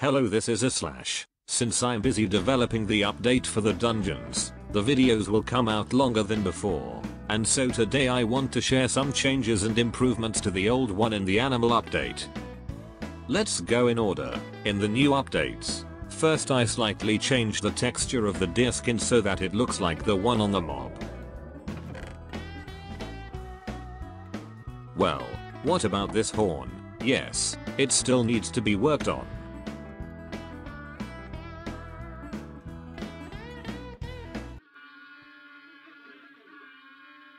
Hello this is a slash. Since I'm busy developing the update for the dungeons, the videos will come out longer than before. And so today I want to share some changes and improvements to the old one in the animal update. Let's go in order. In the new updates, first I slightly changed the texture of the deer skin so that it looks like the one on the mob. Well, what about this horn? Yes, it still needs to be worked on.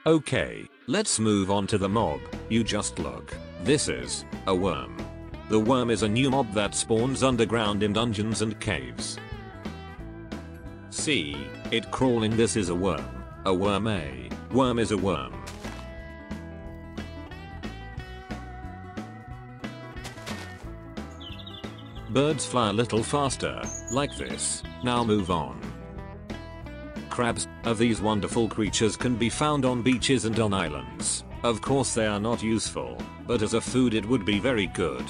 Okay, let's move on to the mob. You just look. This is a worm. The worm is a new mob that spawns underground in dungeons and caves. See, it crawling this is a worm. A worm a worm is a worm. Birds fly a little faster, like this. Now move on. Crabs, of these wonderful creatures can be found on beaches and on islands. Of course they are not useful, but as a food it would be very good.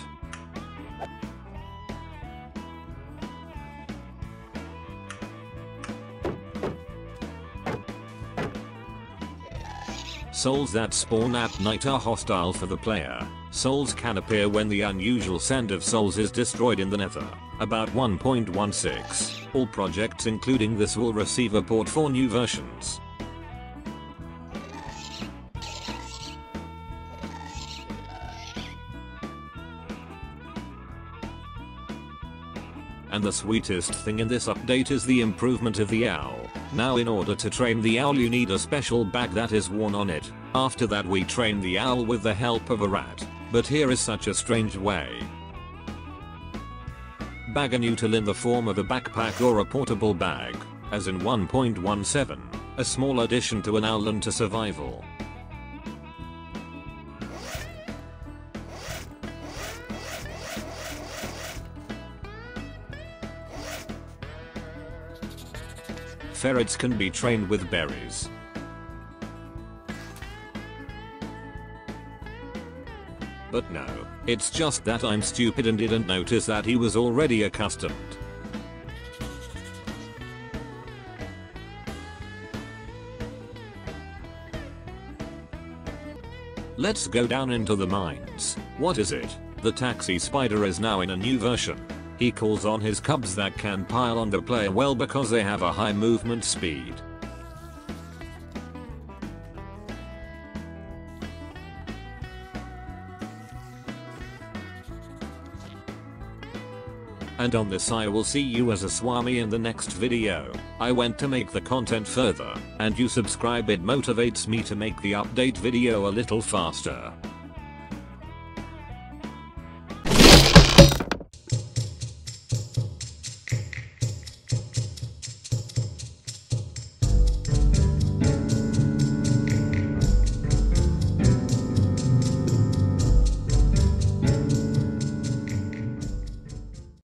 Souls that spawn at night are hostile for the player. Souls can appear when the unusual sand of souls is destroyed in the nether. About 1.16. All projects including this will receive a port for new versions. And the sweetest thing in this update is the improvement of the owl. Now in order to train the owl you need a special bag that is worn on it. After that we train the owl with the help of a rat. But here is such a strange way. Bag a noodle in the form of a backpack or a portable bag, as in 1.17, a small addition to an owl and to survival. Ferrets can be trained with berries. But no, it's just that I'm stupid and didn't notice that he was already accustomed. Let's go down into the mines. What is it? The taxi spider is now in a new version. He calls on his cubs that can pile on the player well because they have a high movement speed. And on this I will see you as a Swami in the next video. I went to make the content further, and you subscribe it motivates me to make the update video a little faster.